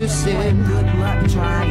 to sin. Good luck trying